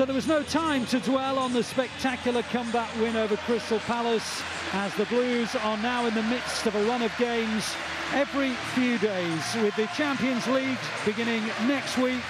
So there was no time to dwell on the spectacular comeback win over Crystal Palace as the Blues are now in the midst of a run of games every few days with the Champions League beginning next week.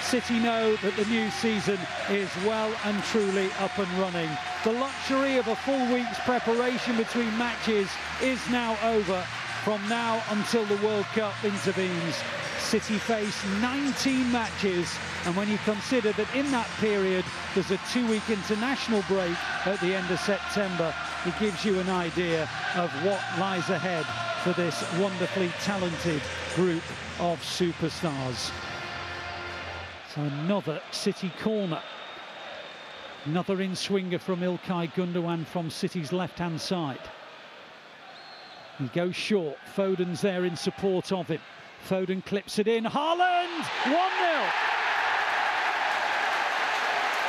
City know that the new season is well and truly up and running. The luxury of a full week's preparation between matches is now over from now until the World Cup intervenes. City face 19 matches and when you consider that in that period there's a two-week international break at the end of September it gives you an idea of what lies ahead for this wonderfully talented group of superstars. So another City corner. Another in-swinger from Ilkay Gundogan from City's left-hand side. He goes short. Foden's there in support of him. Foden clips it in. Haaland! 1-0.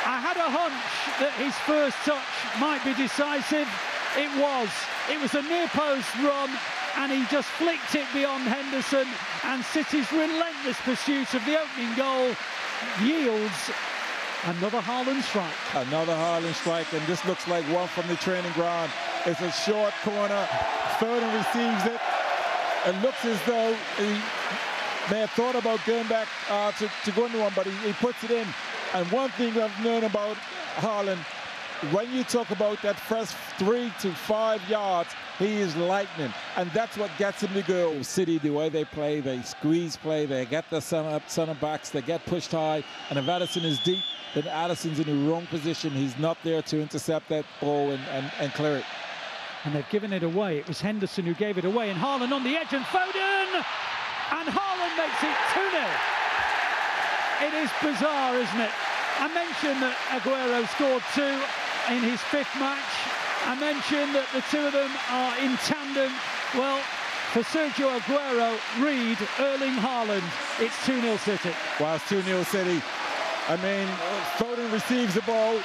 I had a hunch that his first touch might be decisive. It was. It was a near post run and he just flicked it beyond Henderson and City's relentless pursuit of the opening goal yields another Haaland strike. Another Haaland strike and this looks like one from the training ground. It's a short corner. Foden receives it. It looks as though he may have thought about going back uh, to, to one, but he, he puts it in. And one thing I've known about Haaland, when you talk about that first three to five yards, he is lightning. And that's what gets him to go. City, the way they play, they squeeze play, they get the center, center backs, they get pushed high. And if Addison is deep, then Addison's in the wrong position. He's not there to intercept that ball and, and, and clear it. And they've given it away. It was Henderson who gave it away. And Haaland on the edge and Foden! And Haaland makes it 2-0. It is bizarre, isn't it? I mentioned that Aguero scored two in his fifth match. I mentioned that the two of them are in tandem. Well, for Sergio Aguero, Reed, Erling Haaland, it's 2-0 City. Well, it's 2-0 City. I mean, Foden receives the ball,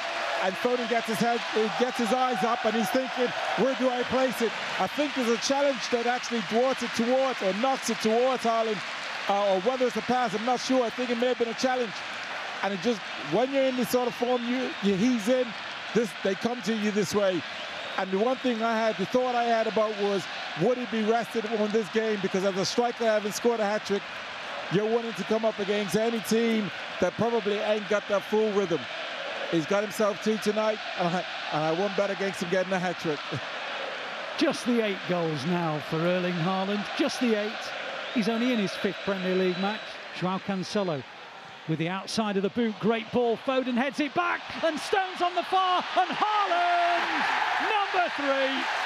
and Foden gets his head, he gets his eyes up, and he's thinking, where do I place it? I think there's a challenge that actually thwarts it towards, or knocks it towards Haaland, uh, or whether it's a pass, I'm not sure. I think it may have been a challenge. And it just, when you're in this sort of form, you, you he's in, this, they come to you this way. And the one thing I had, the thought I had about was, would he be rested on this game? Because as a striker, having scored a hat-trick, you're wanting to come up against any team that probably ain't got that full rhythm. He's got himself two tonight, and I, won't bet against him getting a hat-trick. Just the eight goals now for Erling Haaland, just the eight. He's only in his fifth Premier League match. Joao Cancelo with the outside of the boot. Great ball. Foden heads it back and Stones on the far and Haaland number three.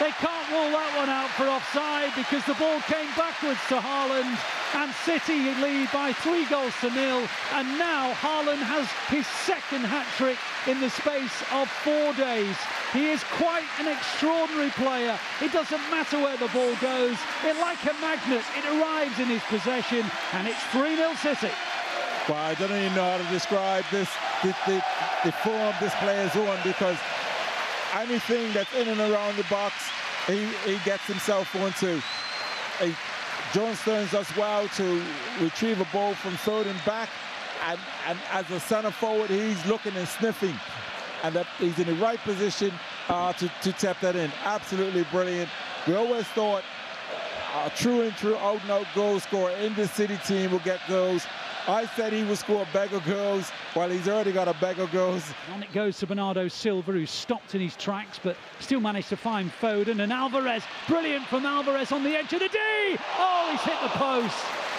They can't rule that one out for offside because the ball came backwards to Haaland and City lead by three goals to nil and now Haaland has his second hat-trick in the space of four days. He is quite an extraordinary player. It doesn't matter where the ball goes. It like a magnet, it arrives in his possession, and it's 3-0 City. Well, I don't even know how to describe this, the, the, the form this player's on because anything that's in and around the box, he, he gets himself onto. He, John Stones does well to retrieve a ball from third and back, and, and as a centre forward, he's looking and sniffing and that he's in the right position uh, to, to tap that in. Absolutely brilliant. We always thought a true and true out and out goal scorer in this city team will get goals. I said he would score a bag of goals, while he's already got a bag of goals. On it goes to Bernardo Silva, who stopped in his tracks, but still managed to find Foden. And Alvarez, brilliant from Alvarez on the edge of the D! Oh, he's hit the post.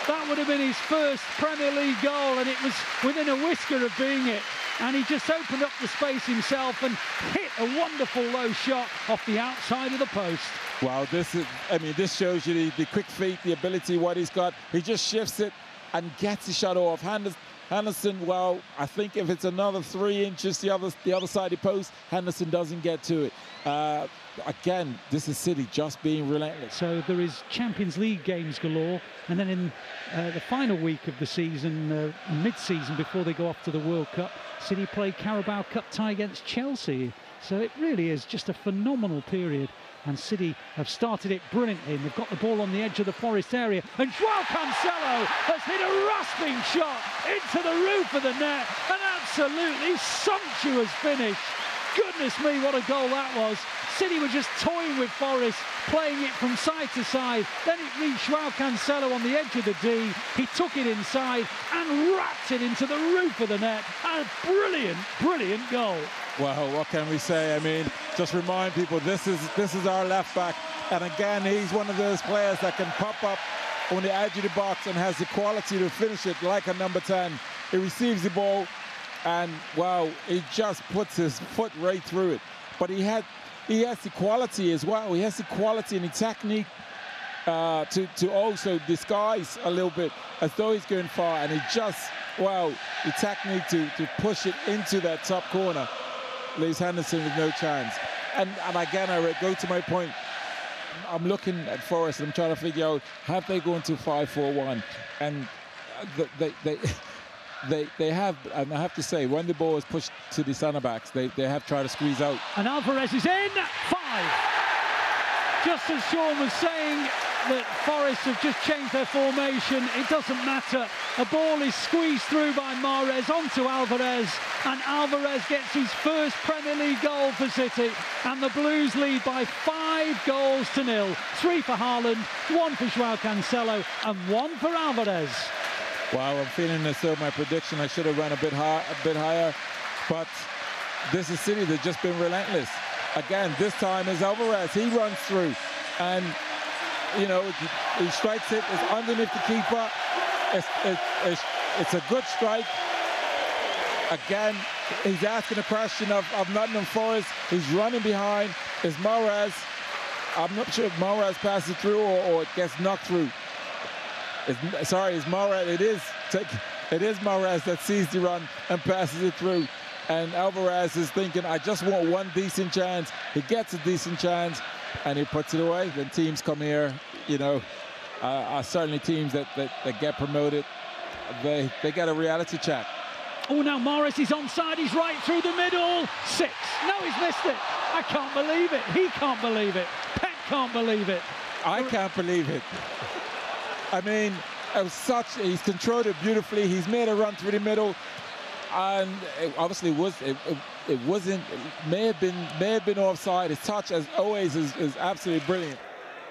That would have been his first Premier League goal, and it was within a whisker of being it and he just opened up the space himself and hit a wonderful low shot off the outside of the post. Wow, this is, I mean, this shows you the, the quick feet, the ability, what he's got. He just shifts it and gets the shot off. Henderson, well, I think if it's another three inches the other the other side of the post, Henderson doesn't get to it. Uh, again, this is City just being relentless. So there is Champions League games galore, and then in uh, the final week of the season, uh, mid-season before they go off to the World Cup, City play Carabao Cup tie against Chelsea. So it really is just a phenomenal period and City have started it brilliantly. And they've got the ball on the edge of the Forest area. And Joao Cancelo has hit a rasping shot into the roof of the net. An absolutely sumptuous finish. Goodness me, what a goal that was. City were just toying with Forest, playing it from side to side. Then it reached Joao Cancelo on the edge of the D. He took it inside and wrapped it into the roof of the net. A brilliant, brilliant goal. Well, what can we say? I mean, just remind people this is this is our left back, and again, he's one of those players that can pop up on the edge of the box and has the quality to finish it like a number 10. He receives the ball, and wow, he just puts his foot right through it. But he had he has the quality as well. He has the quality and the technique uh, to, to also disguise a little bit as though he's going far. And he just, wow, the technique to, to push it into that top corner leaves Henderson with no chance. And, and again, I go to my point. I'm looking at Forest and I'm trying to figure out have they gone to 5-4-1 and they, they, they they have, and I have to say, when the ball is pushed to the centre backs, they, they have tried to squeeze out. And Alvarez is in, five. Just as Sean was saying that Forest have just changed their formation, it doesn't matter. A ball is squeezed through by Mahrez onto Alvarez, and Alvarez gets his first Premier League goal for City, and the Blues lead by five goals to nil. Three for Haaland, one for Joao Cancelo, and one for Alvarez. Wow, I'm feeling as though my prediction I should have run a bit high, a bit higher, but this is City that's just been relentless. Again, this time is Alvarez. He runs through, and you know he strikes it. It's underneath the keeper. It's, it's, it's a good strike. Again, he's asking a question of, of Nottingham Forest. He's running behind. Is Mahrez? I'm not sure if Mahrez passes through or, or it gets knocked through. It's, sorry, it's Mahrez. It is it is Mahrez that sees the run and passes it through. And Alvarez is thinking, I just want one decent chance. He gets a decent chance and he puts it away. Then teams come here, you know, uh, are certainly teams that, that, that get promoted. They, they get a reality check. Oh, now Mahrez is onside. He's right through the middle. Six. No, he's missed it. I can't believe it. He can't believe it. Pep can't believe it. I can't believe it. I mean, it was such, he's controlled it beautifully. He's made a run through the middle. And it obviously was it, it, it, wasn't it may have been may have been offside. His touch as always is, is absolutely brilliant.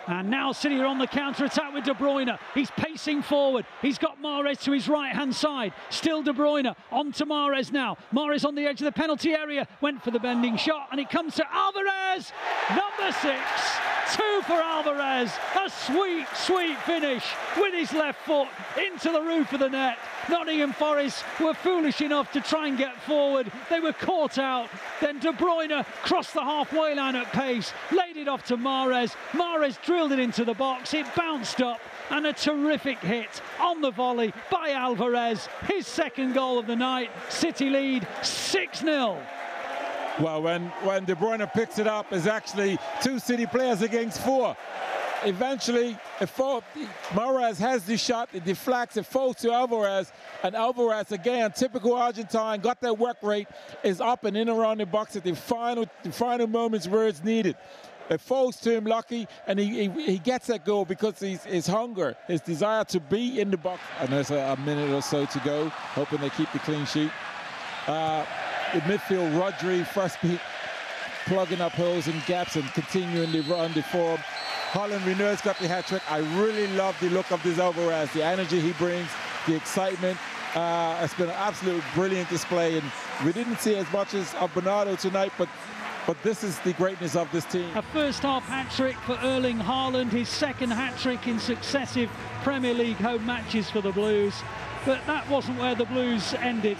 And now City are on the counter attack with De Bruyne. He's pacing forward. He's got Mahrez to his right hand side. Still De Bruyne on to Mahrez now. Mahrez on the edge of the penalty area. Went for the bending shot and it comes to Alvarez. Number six. Two for Alvarez. A sweet, sweet finish with his left foot into the roof of the net. Nottingham Forest were foolish enough to try and get forward. They were caught out. Then De Bruyne crossed the halfway line at pace, laid it off to Mahrez. Mahrez drilled it into the box. It bounced up and a terrific hit on the volley by Alvarez. His second goal of the night. City lead 6 0. Well, when, when De Bruyne picks it up, it's actually two City players against four. Eventually, it fall, Mahrez has the shot, it deflects, it falls to Alvarez, and Alvarez, again, typical Argentine, got that work rate, is up and in around the box at the final, the final moments where it's needed. It falls to him lucky, and he, he, he gets that goal because his, his hunger, his desire to be in the box. And there's a, a minute or so to go, hoping they keep the clean sheet. Uh, the midfield, Rodri, beat, plugging up holes and gaps and continuing the run, the form. Haaland Reneur's got the hat trick. I really love the look of this Alvarez, the energy he brings, the excitement. Uh, it's been an absolute brilliant display, and we didn't see as much as of Bernardo tonight, but but this is the greatness of this team. A first half hat trick for Erling Haaland, his second hat trick in successive Premier League home matches for the Blues. But that wasn't where the Blues ended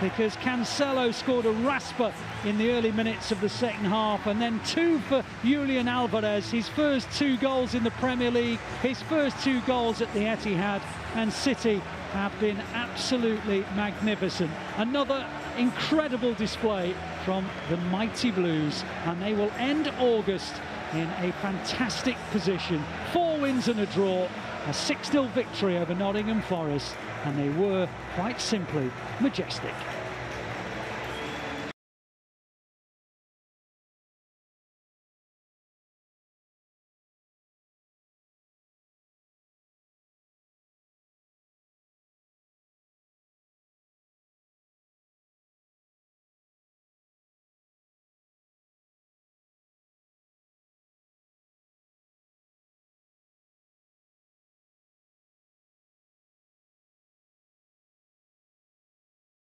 because Cancelo scored a rasper in the early minutes of the second half and then two for Julian Alvarez, his first two goals in the Premier League, his first two goals at the Etihad and City have been absolutely magnificent. Another incredible display from the mighty Blues and they will end August in a fantastic position. Four wins and a draw, a 6-0 victory over Nottingham Forest and they were, quite simply, majestic.